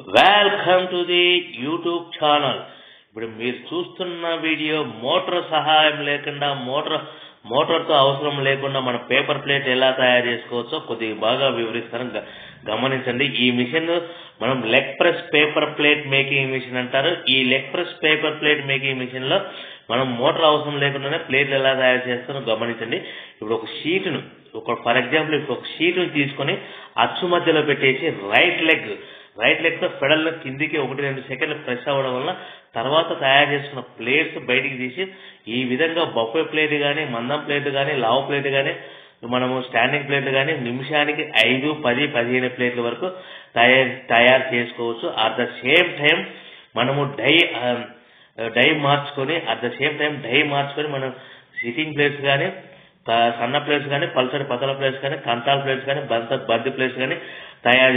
Welcome to the YouTube channel ఇప్పుడు మీరు చూస్తున్న వీడియో మోటార్ సహాయం లేకుండా మోటార్ మోటార్తో అవసరం లేకుండా మన పేపర్ ప్లేట్ ఎలా తయారు చేసుకోవచ్చో కొద్దిగా బాగా వివరిస్తాను. గ- గమనించండి. ఈ మిషన్ మనం leg press paper plate making machine అంటారు. ఈ లెగ్ ప్రెస్ పేపర్ ప్లేట్ మేకింగ్ మిషన్లో మనం మోటార్ అవసరం లేకుండానే ప్లేట్లు ఎలా తయారు చేస్తారో గమనించండి. ఇప్పుడు ఒక షీట్ను ఒక ఫర్ ఎగ్జాంపుల్ ఇప్పుడు ఒక షీట్ను తీసుకొని అచ్చు మధ్యలో పెట్టేసి రైట్ లెగ్ రైట్ లెగ్తో ఫెడల్ కిందికి ఒకటి రెండు సెకండ్లు ప్రెస్ అవ్వడం వల్ల తర్వాత తయారు చేసుకున్న ప్లేట్స్ బయటికి తీసి ఈ విధంగా బఫే ప్లేట్ కానీ మందం ప్లేట్ కానీ లావు ప్లేట్ కానీ మనము స్టాండింగ్ ప్లేట్లు కానీ నిమిషానికి ఐదు పది పదిహేను ప్లేట్ల వరకు తయారు తయారు చేసుకోవచ్చు. అట్ ద సేమ్ టైం మనము డై డై మార్చుకొని at the same time die మార్చుకొని మనం సిట్టింగ్ ప్లేట్స్ కానీ సన్న ప్లేట్స్ కానీ పల్సటి పతల ప్లేట్స్ కానీ కంతాల ప్లేట్స్ కానీ బంత బంతి ప్లేట్స్ కానీ తయారు